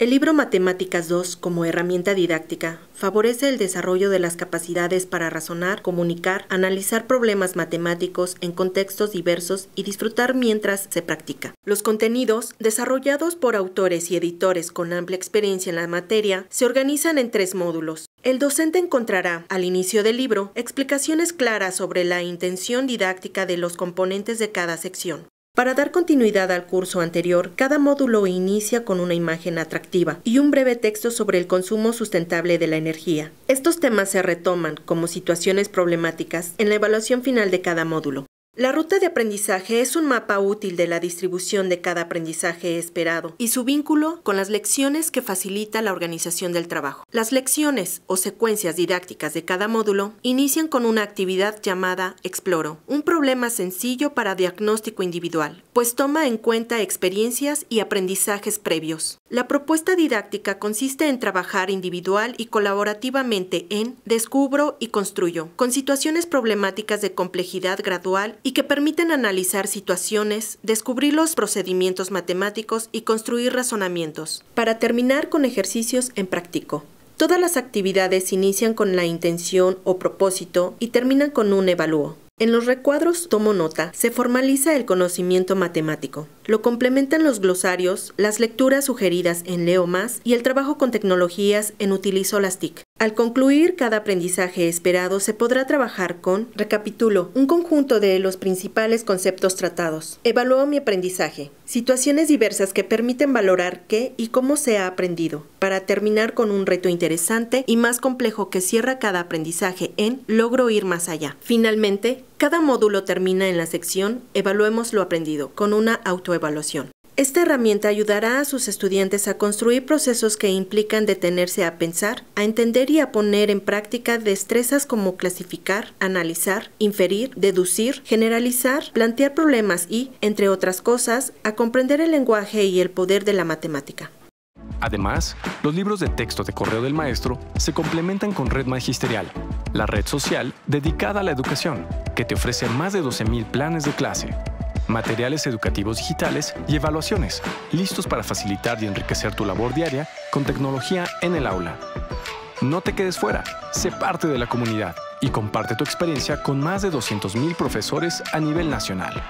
El libro Matemáticas 2 como herramienta didáctica favorece el desarrollo de las capacidades para razonar, comunicar, analizar problemas matemáticos en contextos diversos y disfrutar mientras se practica. Los contenidos, desarrollados por autores y editores con amplia experiencia en la materia, se organizan en tres módulos. El docente encontrará, al inicio del libro, explicaciones claras sobre la intención didáctica de los componentes de cada sección. Para dar continuidad al curso anterior, cada módulo inicia con una imagen atractiva y un breve texto sobre el consumo sustentable de la energía. Estos temas se retoman como situaciones problemáticas en la evaluación final de cada módulo. La ruta de aprendizaje es un mapa útil de la distribución de cada aprendizaje esperado y su vínculo con las lecciones que facilita la organización del trabajo. Las lecciones o secuencias didácticas de cada módulo inician con una actividad llamada Exploro, un problema sencillo para diagnóstico individual, pues toma en cuenta experiencias y aprendizajes previos. La propuesta didáctica consiste en trabajar individual y colaborativamente en Descubro y Construyo, con situaciones problemáticas de complejidad gradual y que permiten analizar situaciones, descubrir los procedimientos matemáticos y construir razonamientos. Para terminar con ejercicios en práctico. Todas las actividades inician con la intención o propósito y terminan con un evalúo. En los recuadros tomo nota, se formaliza el conocimiento matemático. Lo complementan los glosarios, las lecturas sugeridas en Leo Más y el trabajo con tecnologías en Utilizo las TIC. Al concluir cada aprendizaje esperado se podrá trabajar con, recapitulo, un conjunto de los principales conceptos tratados. Evalúo mi aprendizaje. Situaciones diversas que permiten valorar qué y cómo se ha aprendido, para terminar con un reto interesante y más complejo que cierra cada aprendizaje en logro ir más allá. Finalmente, cada módulo termina en la sección Evaluemos lo aprendido, con una autoevaluación. Esta herramienta ayudará a sus estudiantes a construir procesos que implican detenerse a pensar, a entender y a poner en práctica destrezas como clasificar, analizar, inferir, deducir, generalizar, plantear problemas y, entre otras cosas, a comprender el lenguaje y el poder de la matemática. Además, los libros de texto de Correo del Maestro se complementan con Red Magisterial, la red social dedicada a la educación, que te ofrece más de 12.000 planes de clase, materiales educativos digitales y evaluaciones, listos para facilitar y enriquecer tu labor diaria con tecnología en el aula. No te quedes fuera, sé parte de la comunidad y comparte tu experiencia con más de 200.000 profesores a nivel nacional.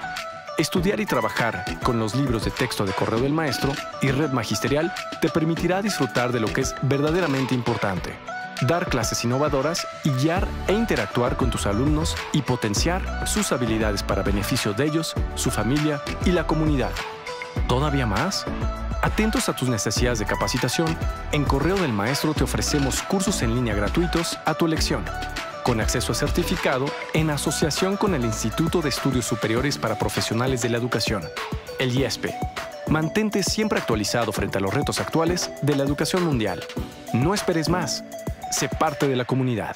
Estudiar y trabajar con los libros de texto de Correo del Maestro y Red Magisterial te permitirá disfrutar de lo que es verdaderamente importante, dar clases innovadoras y guiar e interactuar con tus alumnos y potenciar sus habilidades para beneficio de ellos, su familia y la comunidad. ¿Todavía más? Atentos a tus necesidades de capacitación, en Correo del Maestro te ofrecemos cursos en línea gratuitos a tu elección con acceso a certificado en asociación con el Instituto de Estudios Superiores para Profesionales de la Educación, el IESPE. Mantente siempre actualizado frente a los retos actuales de la educación mundial. No esperes más. Sé parte de la comunidad.